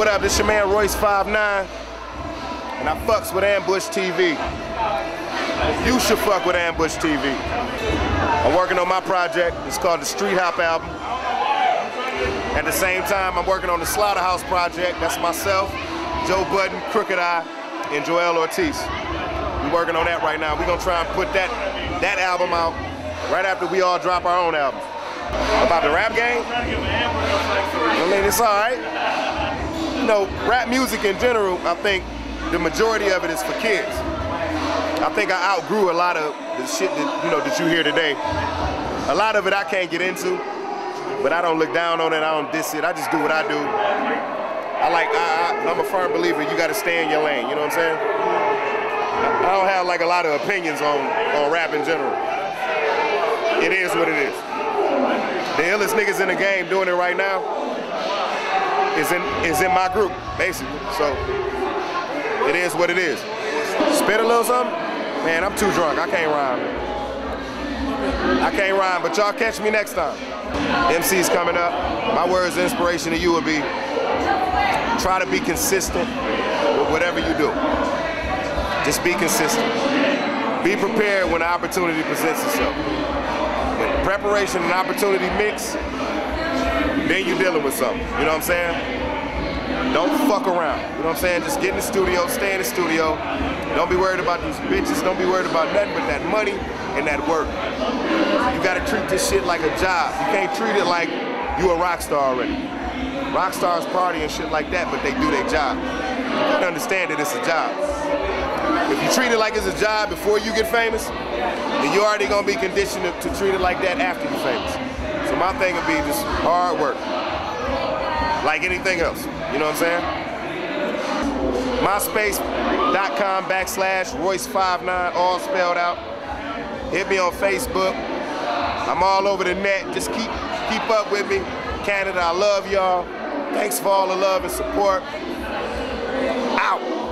What up, this your man Royce59, and I fucks with Ambush TV. You should fuck with Ambush TV. I'm working on my project, it's called the Street Hop album. At the same time, I'm working on the Slaughterhouse project, that's myself, Joe Budden, Crooked I, and Joel Ortiz. We're working on that right now. We're gonna try and put that, that album out right after we all drop our own album. About the rap game? I mean, it's all right. Know, rap music in general, I think the majority of it is for kids. I think I outgrew a lot of the shit that, you know, that you hear today. A lot of it I can't get into, but I don't look down on it, I don't diss it, I just do what I do. I like, I, I, I'm a firm believer you gotta stay in your lane, you know what I'm saying? I don't have like a lot of opinions on, on rap in general. It is what it is. The illest niggas in the game doing it right now is in is in my group, basically. So it is what it is. Spit a little something? Man, I'm too drunk. I can't rhyme. I can't rhyme, but y'all catch me next time. MC's coming up. My words of inspiration to you would be try to be consistent with whatever you do. Just be consistent. Be prepared when the opportunity presents itself. When preparation and opportunity mix, then you're dealing with something. You know what I'm saying? Don't fuck around. You know what I'm saying? Just get in the studio, stay in the studio. Don't be worried about these bitches. Don't be worried about nothing but that money and that work. You gotta treat this shit like a job. You can't treat it like you a rock star already. Rock stars party and shit like that, but they do their job. You gotta understand that it's a job. If you treat it like it's a job before you get famous, then you're already gonna be conditioned to, to treat it like that after you're famous. My thing would be just hard work. Like anything else. You know what I'm saying? MySpace.com backslash Royce59, all spelled out. Hit me on Facebook. I'm all over the net. Just keep keep up with me. Canada, I love y'all. Thanks for all the love and support. Out.